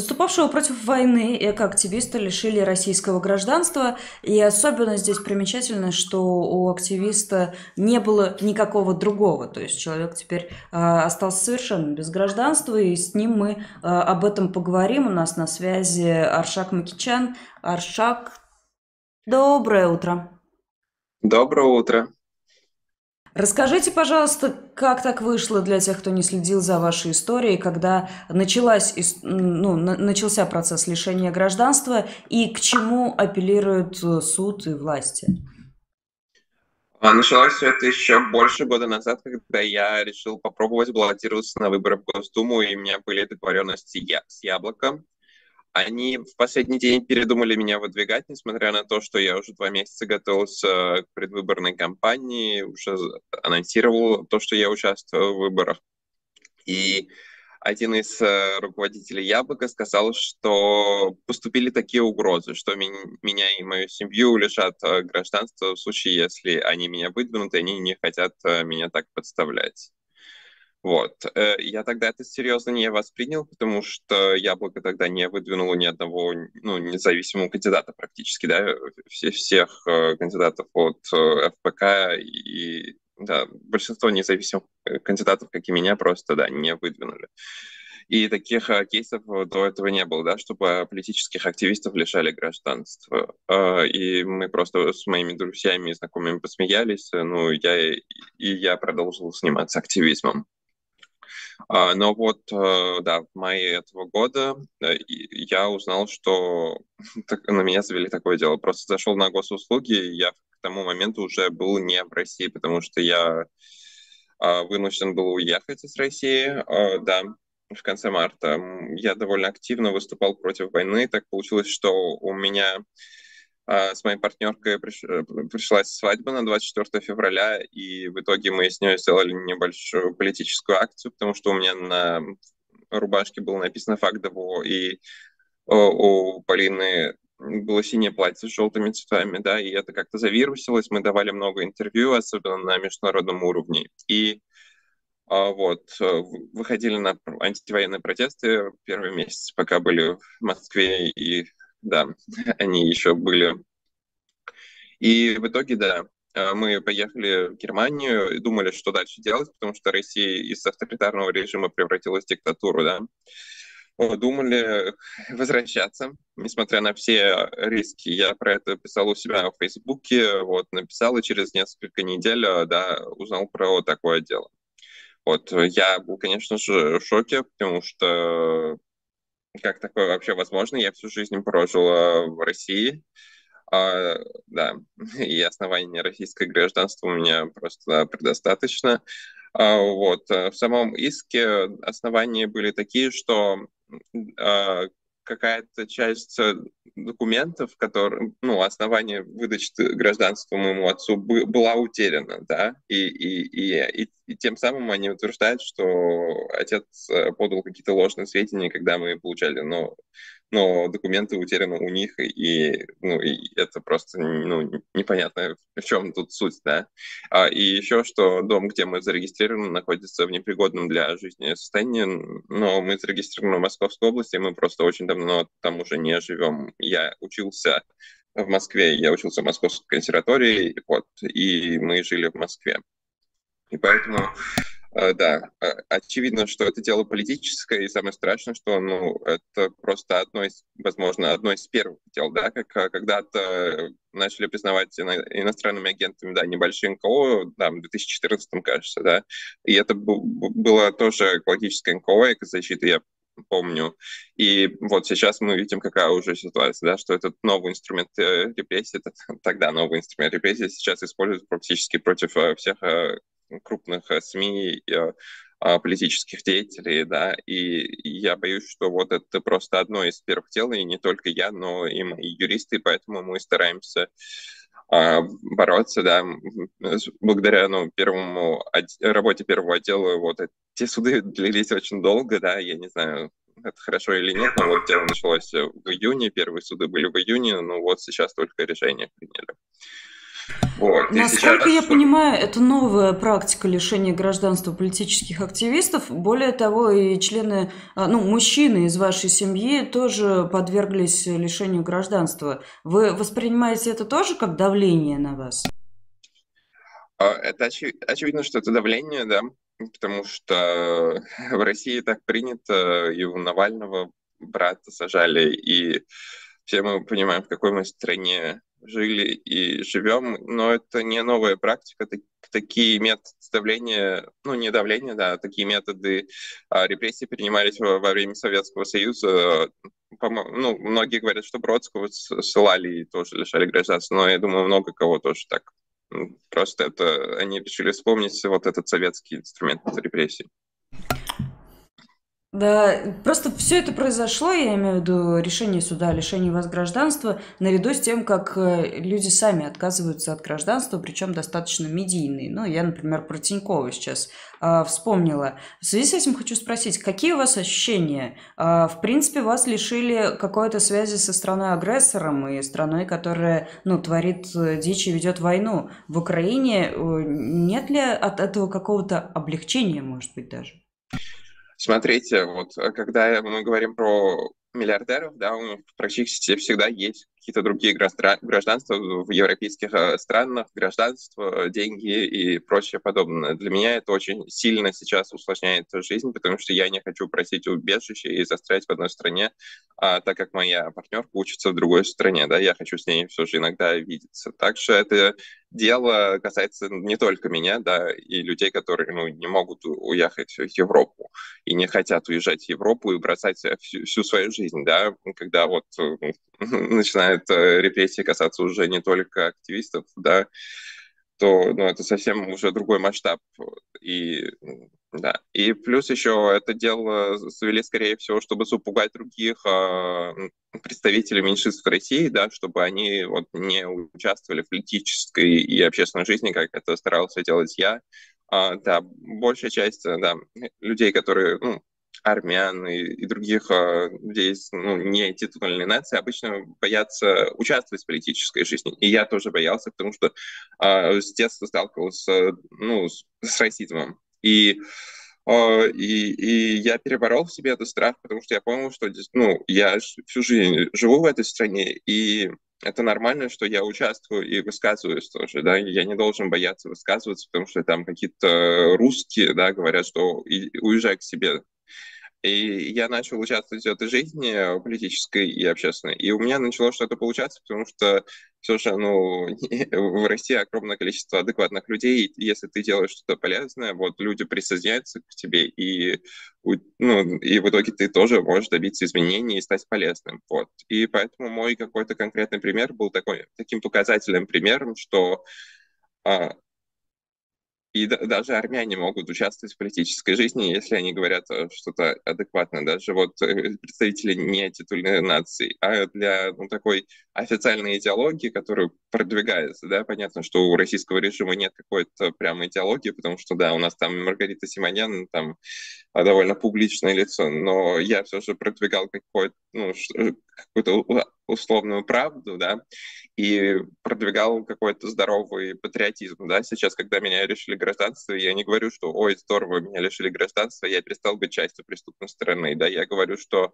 Выступавшего против войны эко-активиста лишили российского гражданства, и особенно здесь примечательно, что у активиста не было никакого другого, то есть человек теперь э, остался совершенно без гражданства, и с ним мы э, об этом поговорим. У нас на связи Аршак Макичан. Аршак, доброе утро. Доброе утро. Расскажите, пожалуйста, как так вышло для тех, кто не следил за вашей историей, когда началась, ну, начался процесс лишения гражданства и к чему апеллируют э, суд и власти? А, началось все это еще больше года назад, когда я решил попробовать баллотироваться на выборы в Госдуму, и у меня были договоренности с Яблоком. Они в последний день передумали меня выдвигать, несмотря на то, что я уже два месяца готовился к предвыборной кампании, уже анонсировал то, что я участвую в выборах. И один из э, руководителей Яблока сказал, что поступили такие угрозы, что меня и мою семью лишат э, гражданства в случае, если они меня выдвинут, и они не хотят э, меня так подставлять. Вот. Э, я тогда это серьезно не воспринял, потому что Яблоко тогда не выдвинуло ни одного ну, независимого кандидата практически, да, все, всех э, кандидатов от э, ФПК и да, большинство независимых кандидатов, как и меня, просто, да, не выдвинули. И таких кейсов до этого не было, да, чтобы политических активистов лишали гражданства. И мы просто с моими друзьями и знакомыми посмеялись, ну, я, и я продолжил заниматься активизмом. А, но вот, э, да, в мае этого года э, я узнал, что на меня завели такое дело. Просто зашел на госуслуги, и я к тому моменту уже был не в России, потому что я а, вынужден был уехать из России, а, да, в конце марта. Я довольно активно выступал против войны. Так получилось, что у меня с моей партнеркой приш... Э, пришлась свадьба на 24 февраля, и в итоге мы с ней сделали небольшую политическую акцию, потому что у меня на рубашке было написано «Факт ДВО», и у Полины было синее платье с желтыми цветами, да, и это как-то завирусилось. Мы давали много интервью, особенно на международном уровне. И а, вот, э, выходили на антивоенные протесты первые месяцы, пока были в Москве и да, они еще были. И в итоге, да, э, мы поехали в Германию и думали, что дальше делать, потому что Россия из авторитарного режима превратилась в диктатуру, да. Думали возвращаться, несмотря на все риски. Я про это писал у себя в Фейсбуке, вот, написал, и через несколько недель, э, да, узнал про такое дело. Вот, я был, конечно же, в шоке, потому что как такое вообще возможно? Я всю жизнь прожил в России, а, да, и основания российское гражданство у меня просто предостаточно. А, вот. Э, в самом иске основания были такие, что а, какая-то часть э, документов, которые, ну, основание выдачи гражданства моему отцу была утеряна, да, и, и, и, и, и тем самым они утверждают, что отец э, подал какие-то ложные сведения, когда мы получали, но но документы утеряны у них, и, ну, и это просто ну, непонятно, в чем тут суть, да. А, и еще, что дом, где мы зарегистрированы, находится в непригодном для жизни состоянии, но мы зарегистрированы в Московской области, мы просто очень давно там уже не живем. Я учился в Москве, я учился в Московской консерватории, вот, и мы жили в Москве. И поэтому да, э, очевидно, что это дело политическое, и самое страшное, что ну, это просто одно из, возможно, одно из первых дел, да, как э, когда-то начали признавать иностранными агентами, да, небольшие НКО, да, в 2014, кажется, да, и это было тоже экологическое НКО, экозащита, я помню. И вот сейчас мы видим, какая уже ситуация, да, что этот новый инструмент репрессии, это, тогда новый инструмент репрессии сейчас используют практически против всех крупных э, СМИ, э, а, политических деятелей, да, и я боюсь, что вот это просто одно из первых дел, и не только я, но и мои юристы, поэтому мы стараемся а, бороться, да, благодаря, ну, первому, работе первого отдела, вот эти суды длились очень долго, да, я не знаю, это хорошо или нет, но вот дело началось в июне, первые суды были в июне, ну вот сейчас только решение приняли. Вот. Насколько сейчас... я понимаю, это новая практика лишения гражданства политических активистов. Более того, и члены, а, ну, мужчины из вашей семьи тоже подверглись лишению гражданства. Вы воспринимаете это тоже как давление на вас? А, это очи- очевидно, что это давление, да, потому что в России так принято, и у Навального брата сажали, и все мы понимаем, в какой мы стране жили и живем, но это не новая практика. Такие методы давления, ну не давления, да, такие методы а, репрессий принимались во, во время Советского Союза. Ну, многие говорят, что Бродского ссылали и тоже лишали гражданства, но я думаю, много кого тоже так. Просто это они решили вспомнить вот этот советский инструмент репрессий. Да, просто все это произошло, я имею в виду решение суда о лишении вас гражданства, наряду с тем, как э, люди сами отказываются от гражданства, причем достаточно медийные. Ну, я, например, про Тинькова сейчас а, вспомнила. В связи с этим хочу спросить, какие у вас ощущения? А, в принципе, вас лишили какой-то связи со страной-агрессором и страной, которая, ну, творит э, дичь и ведет войну. В Украине э, нет ли от этого какого-то облегчения, может быть, даже? Смотрите, вот э, когда мы говорим про миллиардеров, да, у них практически всегда есть какие-то другие гражданства в европейских э, странах, гражданство, деньги и прочее подобное. Для меня это очень сильно сейчас усложняет жизнь, потому что я не хочу просить убежище и застрять в одной стране, а, так как моя партнерка учится в другой стране, да, я хочу с ней все же иногда видеться. Также это дело касается не только меня, да, и людей, которые ну, не могут уехать в Европу и не хотят уезжать в Европу и бросать всю, всю свою жизнь, да, когда вот начинает э, репрессии касаться уже не только активистов, да, то ну, это совсем уже другой масштаб. И, да. и плюс еще это дело свели, скорее всего, чтобы запугать других э, представителей меньшинств России, да, чтобы они вот, не участвовали в политической и общественной жизни, как это старался делать я. А, да, большая часть да, людей, которые ну, армян и, и других э, людей ну, не титульной нации обычно боятся участвовать в политической жизни. И я тоже боялся, потому что э, с детства сталкивался ну, с, с расизмом. И и, и я переборол в себе этот страх, потому что я понял, что ну, я всю жизнь живу в этой стране, и это нормально, что я участвую и высказываюсь тоже, да, я не должен бояться высказываться, потому что там какие-то русские, да, говорят, что уезжай к себе, и я начал участвовать в этой жизни э, политической и общественной. И у меня начало что-то получаться, потому что же, ну, в России огромное количество адекватных людей. И если ты делаешь что-то полезное, вот люди присоединяются к тебе, и, ну, и в итоге ты тоже можешь добиться изменений и стать полезным. Вот. И поэтому мой какой-то конкретный пример был такой, таким показательным примером, что а, и даже армяне могут участвовать в политической жизни, если они говорят э, что-то адекватно. Даже вот э, представители не титульной нации, а для ну, такой официальной идеологии, которая продвигается, да, понятно, что у российского режима нет какой-то прямой идеологии, потому что, да, у нас там Маргарита Симонян, там а, довольно публичное лицо, но я все же продвигал какой-то, ну, э, какую-то условную правду, да, и продвигал какой-то здоровый патриотизм, да. Сейчас, когда меня лишили гражданства, я не говорю, что, ой, здорово, меня лишили гражданства, я перестал быть частью преступной стороны, да. Я говорю, что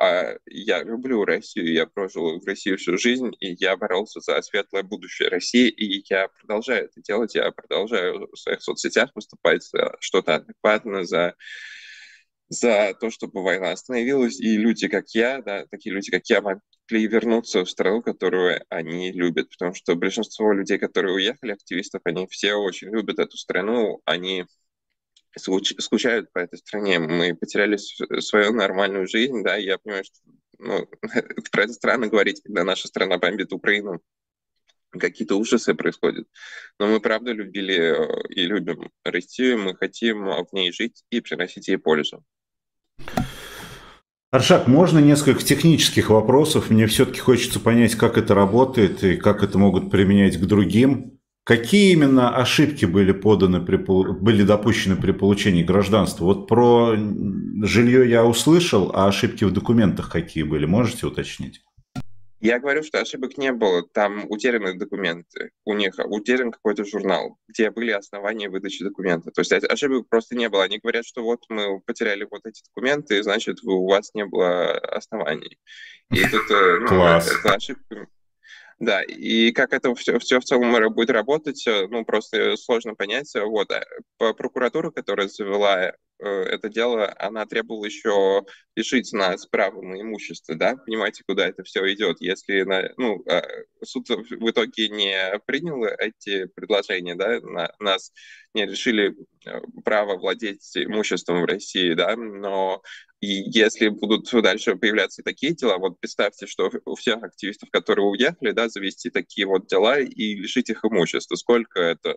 а, я люблю Россию, я прожил в России всю жизнь, и я боролся за светлое будущее России, и я продолжаю это делать, я продолжаю в своих соцсетях выступать за что-то адекватное, за за то, чтобы война остановилась, и люди, как я, да, такие люди, как я, могли вернуться в страну, которую они любят, потому что большинство людей, которые уехали, активистов, они все очень любят эту страну, они скучают по этой стране, мы потеряли свою нормальную жизнь, да, я понимаю, что ну, про это странно говорить, когда наша страна бомбит Украину, какие-то ужасы происходят. Но мы правда любили э, и любим Россию, мы хотим в ней жить и приносить ей пользу. Аршак, можно несколько технических вопросов? Мне все-таки хочется понять, как это работает и как это могут применять к другим. Какие именно ошибки были поданы, при, были допущены при получении гражданства? Вот про жилье я услышал, а ошибки в документах какие были, можете уточнить? Я говорю, что ошибок не было. Там утеряны документы. У них утерян какой-то журнал, где были основания выдачи документа. То есть ошибок просто не было. Они говорят, что вот мы потеряли вот эти документы, значит, у вас не было оснований. И тут э, ну, Класс. это ошибка. Да, и как это все, все в целом будет работать, э, ну, просто сложно понять. Вот, э, прокуратура, которая завела это дело, она требовала еще лишить нас права на имущество, да, понимаете, куда это все идет. Если на, ну, суд в итоге не принял эти предложения, да, на, нас не решили право владеть имуществом в России, да, но и если будут дальше появляться такие дела, вот представьте, что у всех активистов, которые уехали, да, завести такие вот дела и лишить их имущества. Сколько это а,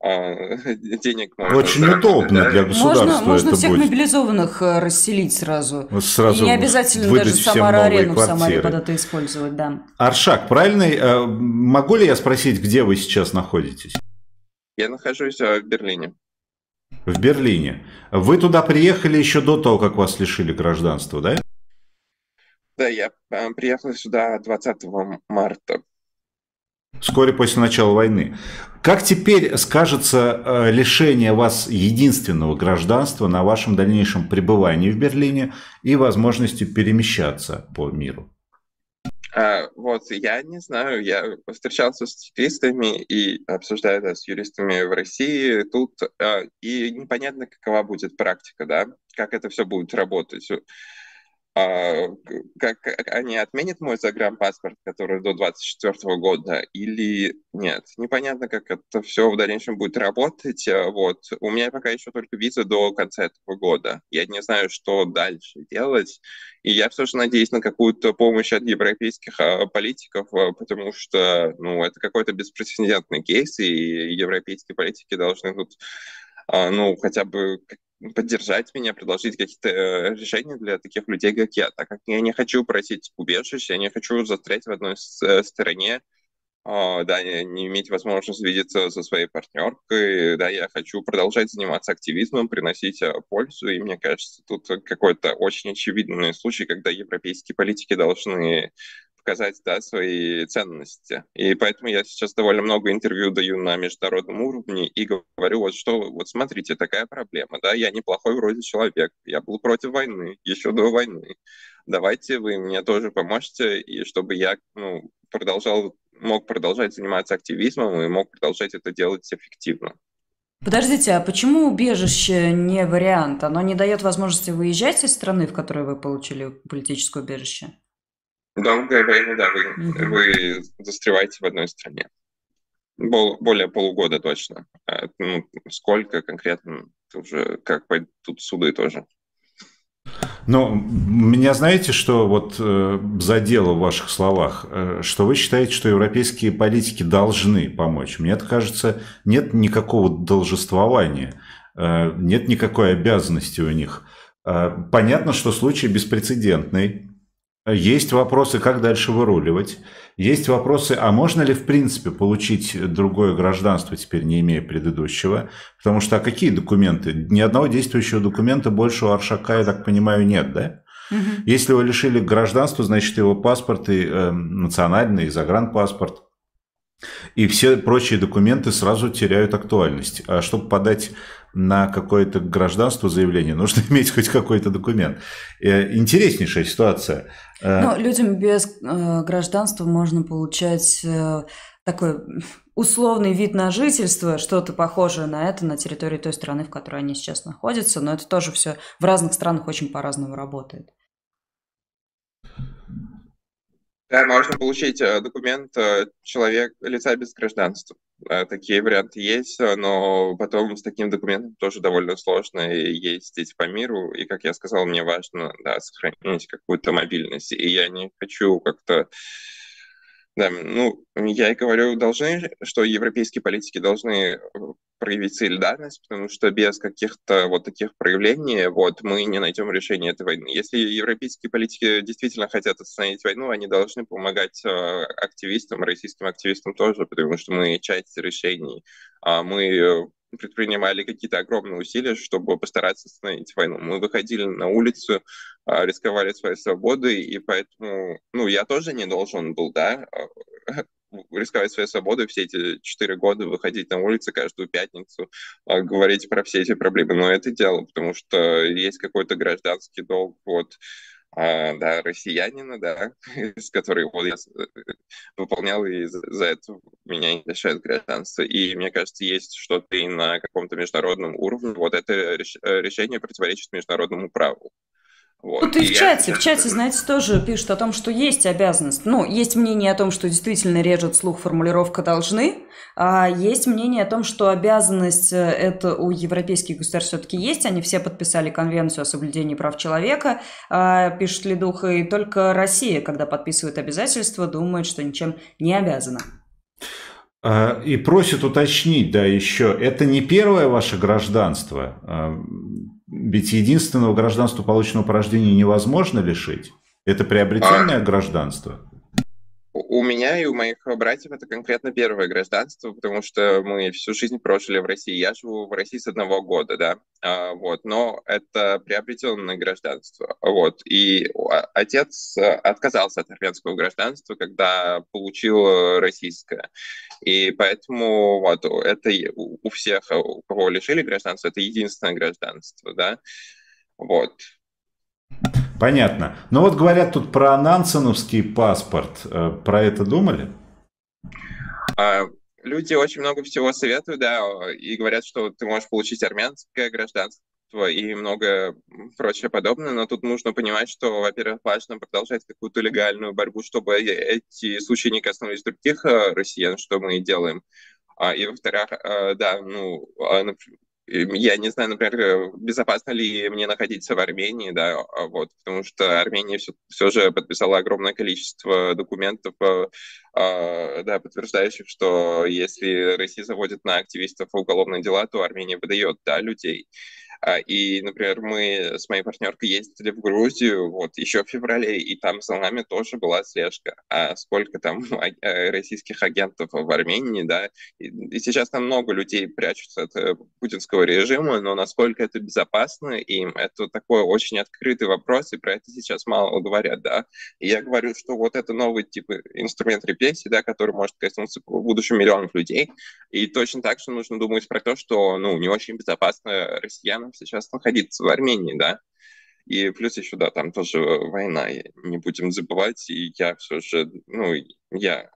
денег можно Очень удобно да? для государства Можно, можно всех будет. мобилизованных э, расселить сразу. сразу и не обязательно даже Самара-арену в Самаре под это использовать, да. Аршак, правильно? Э, могу ли я спросить, где вы сейчас находитесь? Я нахожусь э, в Берлине в Берлине. Вы туда приехали еще до того, как вас лишили гражданства, да? Да, я приехал сюда 20 марта. Вскоре после начала войны. Как теперь скажется э, лишение вас единственного гражданства на вашем дальнейшем пребывании в Берлине и возможности перемещаться по миру? А, вот, я не знаю, я встречался с юристами и обсуждаю это с юристами в России тут, а, и непонятно, какова будет практика, да, как это все будет работать. А, как они отменят мой загранпаспорт, который до 24 года, или нет. Непонятно, как это все в дальнейшем будет работать. А, вот. У меня пока еще только виза до конца этого года. Я не знаю, что дальше делать. И я все же надеюсь на какую-то помощь от европейских а, политиков, потому что ну, это какой-то беспрецедентный кейс, и европейские политики должны тут ну, хотя бы поддержать меня, предложить какие-то э, решения для таких людей, как я, так как я не хочу просить убежище, я не хочу застрять в одной э, стороне, а, да, не иметь возможность видеться со своей партнеркой, да, я хочу продолжать заниматься активизмом, приносить э, пользу, и мне кажется, тут какой-то очень очевидный случай, когда европейские политики должны показать да, свои ценности. И поэтому я сейчас довольно много интервью даю на международном уровне и говорю, вот что, вот смотрите, такая проблема, да, я неплохой вроде человек, я был против войны, еще до войны. Давайте вы мне тоже поможете, и чтобы я ну, продолжал, мог продолжать заниматься активизмом и мог продолжать это делать эффективно. Подождите, а почему убежище не вариант? Оно не дает возможности выезжать из страны, в которой вы получили политическое убежище? Долгое время, да, вы, mm-hmm. вы застреваете в одной стране. Бол, более полугода точно. А, ну, сколько конкретно, уже как пойдут суды тоже. Но меня знаете, что вот э, задело в ваших словах, э, что вы считаете, что европейские политики должны помочь. Мне кажется, нет никакого должествования, э, нет никакой обязанности у них. Э, понятно, что случай беспрецедентный, есть вопросы, как дальше выруливать. Есть вопросы, а можно ли в принципе получить другое гражданство, теперь не имея предыдущего? Потому что а какие документы? Ни одного действующего документа больше у Аршака, я так понимаю, нет, да? Угу. Если его лишили гражданства, значит его паспорт и э, национальный, и загранпаспорт, и все прочие документы сразу теряют актуальность. А чтобы подать на какое-то гражданство заявление, нужно иметь хоть какой-то документ. Э, интереснейшая ситуация. Ну, людям без э, гражданства можно получать такой условный вид на жительство, что-то похожее на это на территории той страны, в которой они сейчас находятся, но это тоже все в разных странах очень по-разному работает. Да, можно получить документ человек, лица без гражданства. Э, такие варианты есть, но потом с таким документом тоже довольно сложно ездить по миру. И, как я сказал, мне важно да, сохранить какую-то мобильность. И я не хочу как-то да, ну, я и говорю, должны, что европейские политики должны проявить солидарность, потому что без каких-то вот таких проявлений вот мы не найдем решения этой войны. Если европейские политики действительно хотят остановить войну, они должны помогать э, активистам, российским активистам тоже, потому что мы часть решений. А мы предпринимали какие-то огромные усилия, чтобы постараться остановить войну. Мы выходили на улицу, рисковали своей свободой, и поэтому, ну, я тоже не должен был, да, рисковать своей свободой все эти четыре года, выходить на улицы каждую пятницу, говорить про все эти проблемы. Но это дело, потому что есть какой-то гражданский долг, вот, а, да, россиянина, да, с которой вот я э, выполнял, и за это меня не лишают гражданства. И мне кажется, есть что-то и на каком-то международном уровне. Вот это э, решение противоречит международному праву. Вот. Ну, ты в чате, я... в чате, знаете, тоже пишут о том, что есть обязанность. Ну, есть мнение о том, что действительно режет слух формулировка «должны», а есть мнение о том, что обязанность э, это у европейских государств все-таки есть. Они все подписали конвенцию о соблюдении прав человека, а, пишет Ледуха, и только Россия, когда подписывает обязательства, думает, что ничем не обязана. А, и просит уточнить, да, еще, это не первое ваше гражданство. Ведь единственного гражданства, полученного по рождению, невозможно лишить. Это приобретенное а... гражданство. У меня и у моих братьев это конкретно первое гражданство, потому что мы всю жизнь прожили в России. Я живу в России с одного года, да, а, вот, но это приобретенное гражданство, вот. И отец отказался от армянского гражданства, когда получил российское. И поэтому вот это у всех, у кого лишили гражданства, это единственное гражданство, да, вот. Понятно. Но вот говорят тут про Нансеновский паспорт. Э, про это думали? А, люди очень много всего советуют, да, и говорят, что ты можешь получить армянское гражданство и много прочее подобное, но тут нужно понимать, что, во-первых, важно продолжать какую-то легальную борьбу, чтобы эти случаи не коснулись других э, россиян, что мы и делаем. А, и, во-вторых, э, да, ну, а, я не знаю, например, безопасно ли мне находиться в Армении, да, а вот, потому что Армения все, все же подписала огромное количество документов, э, э, да, подтверждающих, что если Россия заводит на активистов уголовные дела, то Армения выдает, да, людей. А, и, например, мы с моей партнеркой ездили в Грузию вот еще в феврале, и там за нами тоже была слежка. А сколько там э, российских агентов в Армении, да, и, сейчас там много людей прячутся от э, путинского режима, но насколько это безопасно им, это такой очень открытый вопрос, и про это сейчас мало говорят, да. И я говорю, что вот это новый тип инструмент репрессии, да, который может коснуться в миллионов людей, и точно так же нужно думать про то, что, ну, не очень безопасно россиянам сейчас находиться в Армении, да, и плюс еще, да, там тоже война, не будем забывать, и я все же, ну, я,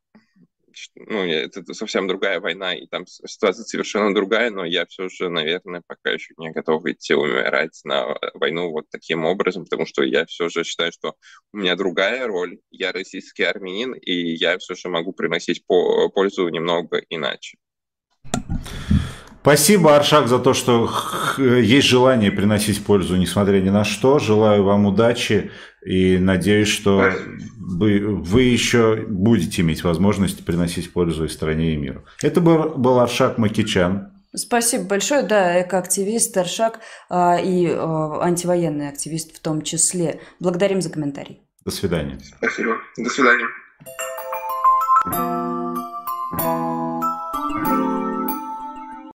ну, это совсем другая война, и там ситуация совершенно другая, но я все же, наверное, пока еще не готов идти умирать на войну вот таким образом, потому что я все же считаю, что у меня другая роль, я российский армянин, и я все же могу приносить пользу немного иначе. Спасибо, Аршак, за то, что есть желание приносить пользу, несмотря ни на что. Желаю вам удачи и надеюсь, что вы, вы еще будете иметь возможность приносить пользу и стране, и миру. Это был, был Аршак Макичан. Спасибо большое. Да, экоактивист Аршак а, и а, антивоенный активист в том числе. Благодарим за комментарий. До свидания. Спасибо. До свидания.